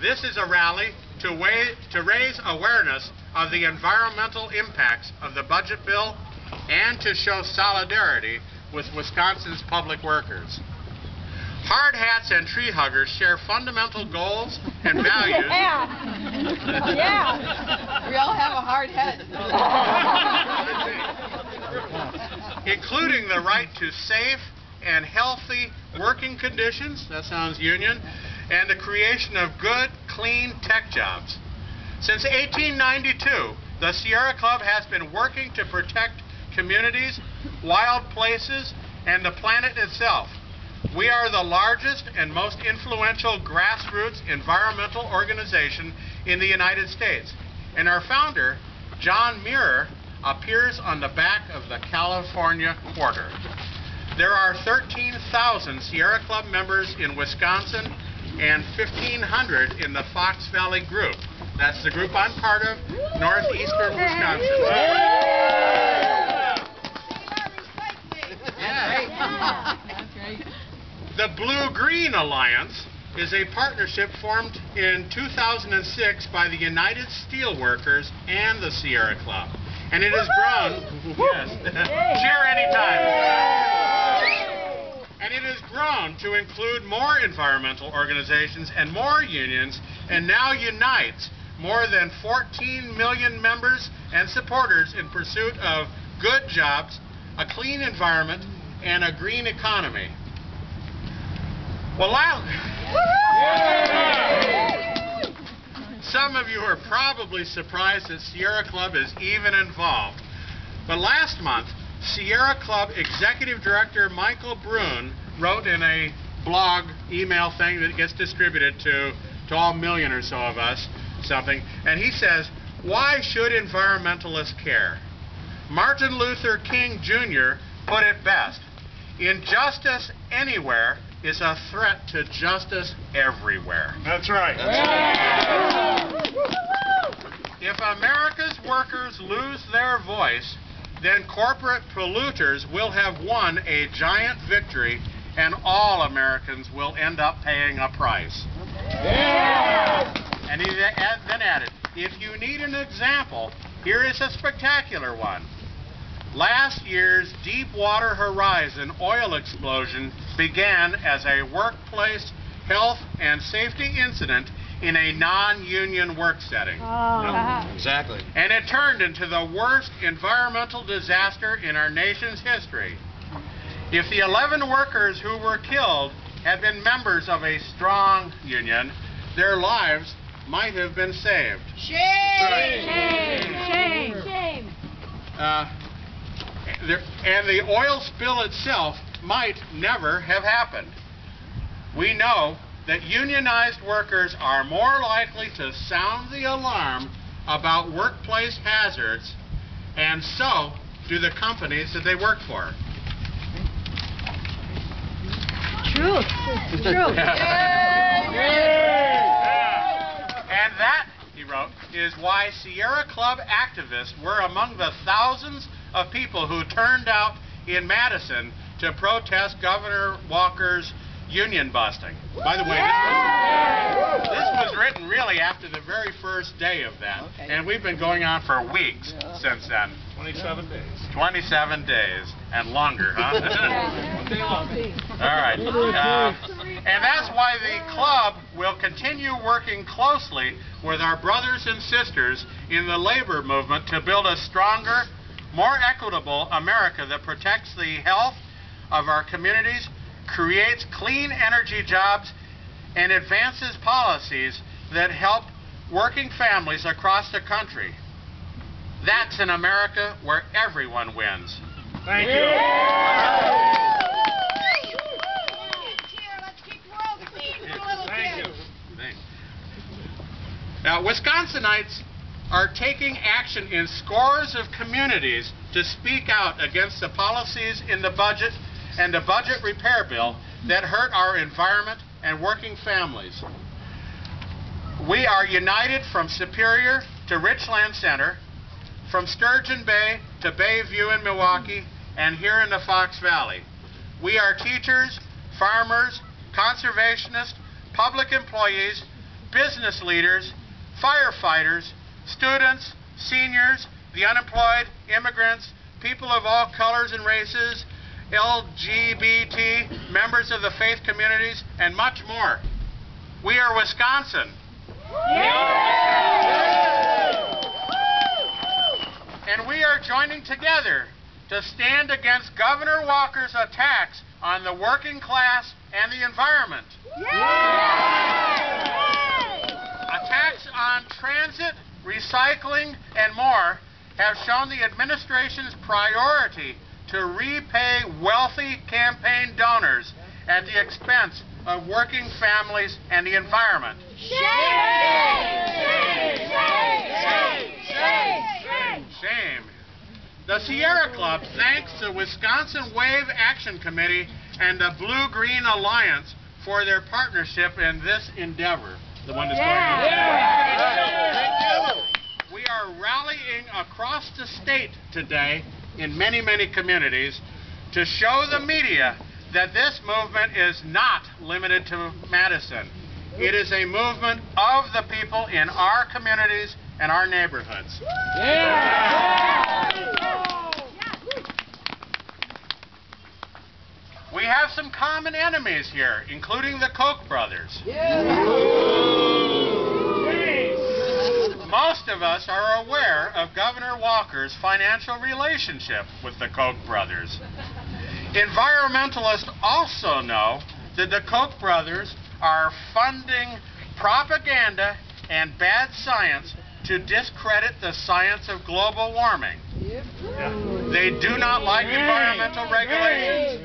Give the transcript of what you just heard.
This is a rally to, wa- to raise awareness of the environmental impacts of the budget bill and to show solidarity with Wisconsin's public workers. Hard hats and tree huggers share fundamental goals and values. Yeah. yeah. We all have a hard head. including the right to safe and healthy working conditions, that sounds union, and the creation of good, clean tech jobs. Since 1892, the Sierra Club has been working to protect communities, wild places, and the planet itself. We are the largest and most influential grassroots environmental organization in the United States. And our founder, John Muir, appears on the back of the California Quarter. There are 13,000 Sierra Club members in Wisconsin and 1,500 in the Fox Valley Group. That's the group I'm part of, northeastern Wisconsin. Yeah. That's. The Blue Green Alliance is a partnership formed in 2006 by the United Steelworkers and the Sierra Club. And it has grown. Yes. Cheer anytime. And it has grown to include more environmental organizations and more unions, and now unites more than 14 million members and supporters in pursuit of good jobs, a clean environment, and a green economy. Well, some of you are probably surprised that Sierra Club is even involved. But last month, Sierra Club Executive Director Michael Brune wrote in a blog email thing that gets distributed to, to all million or so of us something, and he says, Why should environmentalists care? Martin Luther King Jr. put it best Injustice anywhere is a threat to justice everywhere. That's right. If America's workers lose their voice, then corporate polluters will have won a giant victory and all Americans will end up paying a price. And he then added, if you need an example, here is a spectacular one. Last year's Deepwater Horizon oil explosion began as a workplace health and safety incident in a non-union work setting. Oh. Exactly. And it turned into the worst environmental disaster in our nation's history. If the 11 workers who were killed had been members of a strong union, their lives might have been saved. Shame! Shame. Shame. Shame. Uh, there, and the oil spill itself might never have happened. We know that unionized workers are more likely to sound the alarm about workplace hazards, and so do the companies that they work for. Truth. Truth. And that, he wrote, is why Sierra Club activists were among the thousands of people who turned out in Madison to protest Governor Walker's union busting. By the way, this was, this was written really after the very first day of that. Okay. And we've been going on for weeks since then. 27 days. 27 days and longer, huh? One day longer. All right. Uh, and that's why the club will continue working closely with our brothers and sisters in the labor movement to build a stronger, more equitable America that protects the health of our communities, creates clean energy jobs, and advances policies that help working families across the country. That's an America where everyone wins. Thank you. Thank you. Now, Wisconsinites are taking action in scores of communities to speak out against the policies in the budget and a budget repair bill that hurt our environment and working families. We are united from Superior to Richland Center, from Sturgeon Bay to Bayview in Milwaukee, and here in the Fox Valley. We are teachers, farmers, conservationists, public employees, business leaders, firefighters, students, seniors, the unemployed, immigrants, people of all colors and races, LGBT, members of the faith communities, and much more. We are Wisconsin. And we are joining together to stand against Governor Walker's attacks on the working class and the environment. Attacks on transit, recycling, and more have shown the administration's priority to repay wealthy campaign donors at the expense of working families and the environment. Shame. Shame! Shame! Shame! Shame! The Sierra Club thanks the Wisconsin Wave Action Committee and the Blue Green Alliance for their partnership in this endeavor. The one that's going on. We are rallying across the state today in many, many communities to show the media that this movement is not limited to Madison. It is a movement of the people in our communities and our neighborhoods. We have some common enemies here, including the Koch brothers. Most of us are aware of Governor Walker's financial relationship with the Koch brothers. Environmentalists also know that the Koch brothers are funding propaganda and bad science to discredit the science of global warming. They do not like environmental regulations.